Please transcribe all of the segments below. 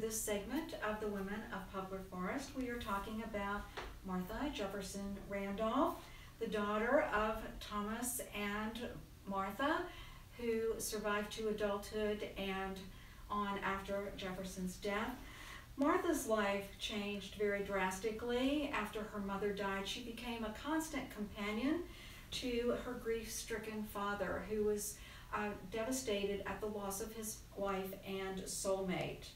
this segment of the Women of Poplar Forest, we are talking about Martha Jefferson Randolph, the daughter of Thomas and Martha, who survived to adulthood and on after Jefferson's death. Martha's life changed very drastically after her mother died. She became a constant companion to her grief stricken father, who was uh, devastated at the loss of his wife and soulmate.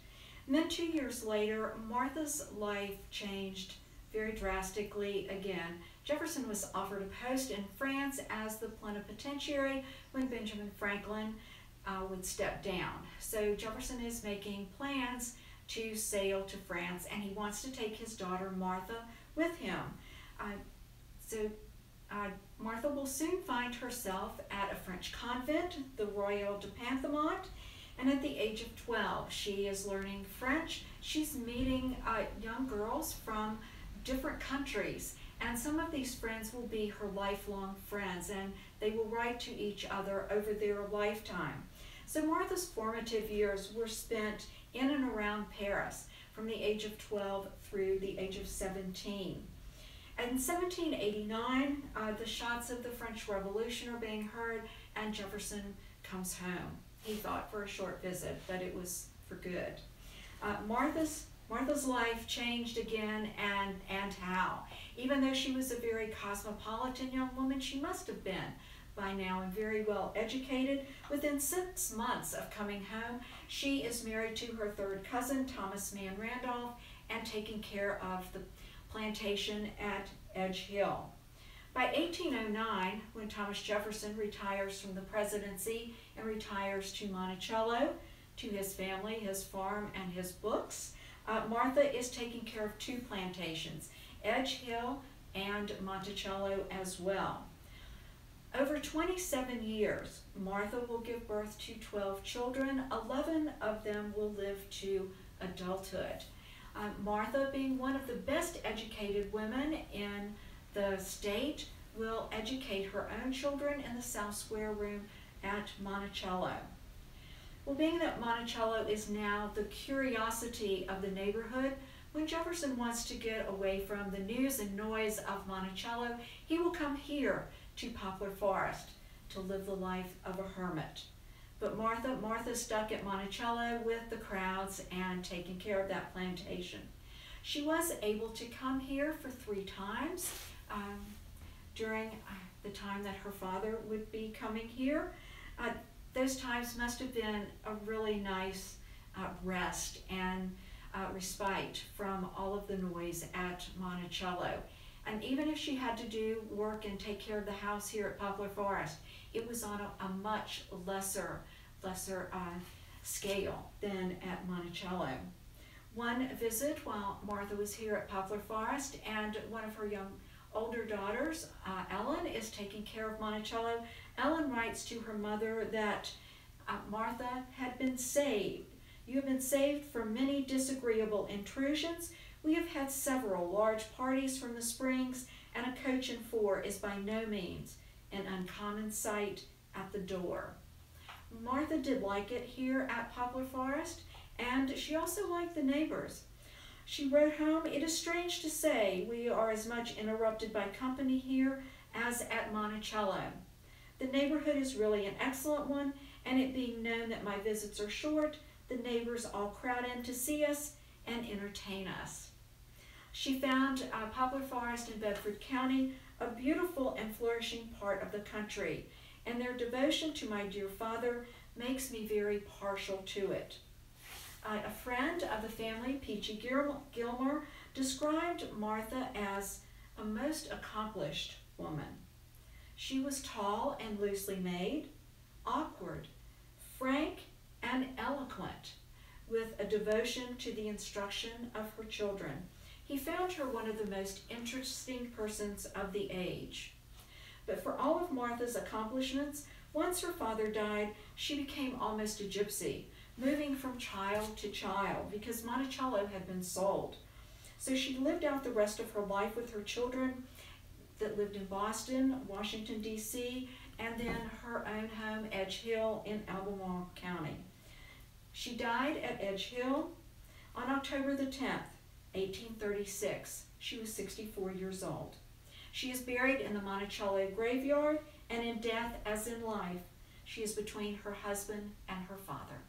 And then two years later, Martha's life changed very drastically again. Jefferson was offered a post in France as the plenipotentiary when Benjamin Franklin uh, would step down. So Jefferson is making plans to sail to France and he wants to take his daughter Martha with him. Uh, so uh, Martha will soon find herself at a French convent, the Royal de Panthemont, and at the age of 12, she is learning French. She's meeting uh, young girls from different countries, and some of these friends will be her lifelong friends, and they will write to each other over their lifetime. So Martha's formative years were spent in and around Paris from the age of 12 through the age of 17. In 1789, uh, the shots of the French Revolution are being heard, and Jefferson comes home. He thought for a short visit, but it was for good. Uh, Martha's Martha's life changed again, and and how? Even though she was a very cosmopolitan young woman, she must have been by now and very well educated. Within six months of coming home, she is married to her third cousin, Thomas Mann Randolph, and taking care of the plantation at Edge Hill. By 1809, when Thomas Jefferson retires from the presidency and retires to Monticello, to his family, his farm, and his books, uh, Martha is taking care of two plantations, Edge Hill and Monticello as well. Over 27 years, Martha will give birth to 12 children. 11 of them will live to adulthood. Uh, Martha, being one of the best educated women in the state, will educate her own children in the South Square room at Monticello. Well, being that Monticello is now the curiosity of the neighborhood, when Jefferson wants to get away from the news and noise of Monticello, he will come here to Poplar Forest to live the life of a hermit. But Martha, Martha stuck at Monticello with the crowds and taking care of that plantation. She was able to come here for three times um, during uh, the time that her father would be coming here. Uh, those times must have been a really nice uh, rest and uh, respite from all of the noise at Monticello. And even if she had to do work and take care of the house here at Poplar Forest, it was on a, a much lesser, lesser uh, scale than at Monticello. One visit while Martha was here at Poplar Forest and one of her young older daughters, uh, Ellen, is taking care of Monticello. Ellen writes to her mother that uh, Martha had been saved. You have been saved from many disagreeable intrusions we have had several large parties from the Springs, and a coach and four is by no means an uncommon sight at the door. Martha did like it here at Poplar Forest, and she also liked the neighbors. She wrote home, It is strange to say we are as much interrupted by company here as at Monticello. The neighborhood is really an excellent one, and it being known that my visits are short, the neighbors all crowd in to see us and entertain us. She found uh, Poplar Forest in Bedford County a beautiful and flourishing part of the country, and their devotion to my dear father makes me very partial to it. A friend of the family, Peachy Gil Gilmore, described Martha as a most accomplished woman. She was tall and loosely made, awkward, frank, and eloquent, with a devotion to the instruction of her children he found her one of the most interesting persons of the age. But for all of Martha's accomplishments, once her father died, she became almost a gypsy, moving from child to child because Monticello had been sold. So she lived out the rest of her life with her children that lived in Boston, Washington, D.C., and then her own home, Edge Hill, in Albemarle County. She died at Edge Hill On October the 10th, 1836, she was 64 years old. She is buried in the Monticello graveyard, and in death as in life, she is between her husband and her father.